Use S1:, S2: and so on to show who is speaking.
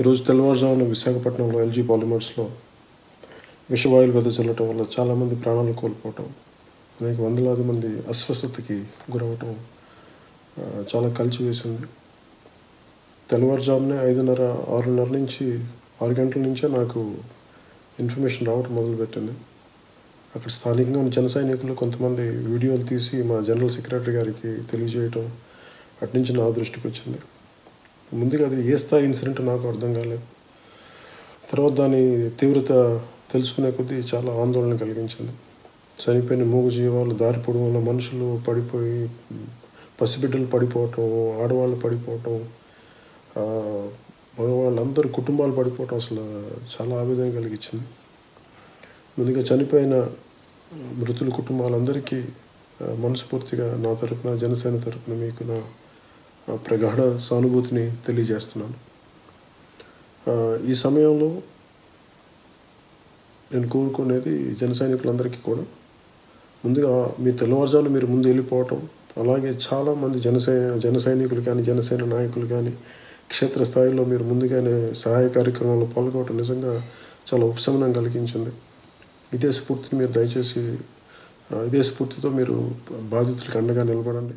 S1: ఈరోజు తెల్లవారుజామున విశాఖపట్నంలో ఎల్జీ పాలిమర్స్లో విషవాయువులు వెదజల్లటం వల్ల చాలామంది ప్రాణాలు కోల్పోవటం అనేక వందలాది మంది అస్వస్థతకి గురవటం చాలా కలిచివేసింది తెల్లవారుజామునే ఐదున్నర ఆరున్నర నుంచి ఆరు గంటల నుంచే నాకు ఇన్ఫర్మేషన్ రావటం మొదలుపెట్టింది. అక్కడ స్థానికంగా ఉన్న జన సైనికులు కొంతమంది వీడియోలు తీసి మా జనరల్ సెక్రటరీ గారికి తెలియజేయటం అటు నుంచి నా దృష్టికి వచ్చింది ముందుగా అది ఏ స్థాయి ఇన్సిడెంట్ నాకు అర్థం కాలేదు. తర్వాత దాని తీవ్రత తెలుసుకునే కొద్దీ చాలా ఆందోళన కలిగించింది. చనిపోయిన మూగు జీవాలు దారిపోవడం వల్ల మనుషులు పడిపోయి పసిబిడ్డలు పడిపోవటం ఆడవాళ్ళు పడిపోవటం మగవాళ్ళందరూ కుటుంబాలు పడిపోవటం అసలు చాలా ఆవేదన కలిగించింది. ముందుగా చనిపోయిన మృతుల కుటుంబాలందరికీ మనస్ఫూర్తిగా నా తరపున జనసేన తరపున మీకు నా ప్రగాఢ సానుభూతిని తెలియజేస్తున్నాను. ఈ సమయంలో నేను కోరుకునేది జన సైనికులందరికీ కూడా ముందుగా మీ తెల్లవారుజామున మీరు ముందు వెళ్ళిపోవటం అలాగే చాలామంది జనసై జన సైనికులు కానీ జనసేన నాయకులు కానీ క్షేత్రస్థాయిలో మీరు ముందుగానే సహాయ కార్యక్రమంలో పాల్గొనడం నిజంగా చాలా ఉపశమనం కలిగించింది. ఇదే స్ఫూర్తిని మీరు దయచేసి ఇదే స్ఫూర్తితో మీరు బాధితులకు అండగా నిలబడండి.